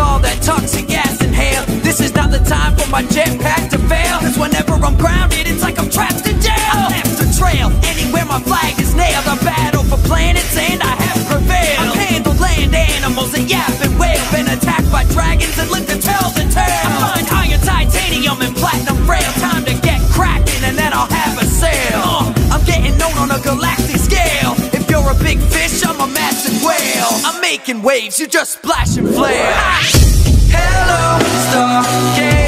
all that toxic gas inhaled. This is not the time for my jetpack to fail. Cause whenever I'm grounded, it's like I'm trapped in jail. I left a trail anywhere my flag is nailed. I battle for planets and I have prevailed. I've handled land animals and yap and whale. Been attacked by dragons and lived to tell the tale. I find iron, titanium, and platinum rail. Making waves, you just splash and flare. Hello, stargazer.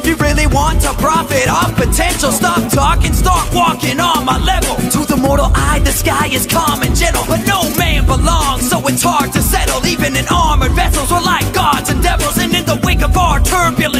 If you really want to profit off potential, stop talking, start walking on my level. To the mortal eye, the sky is calm and gentle. But no man belongs, so it's hard to settle. Even in armored vessels, we're like gods and devils. And in the wake of our turbulence,